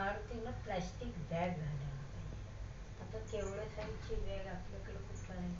मारुतीला plastic bag घालायला पाहिजे. आता तेवढ्या साईजची बॅग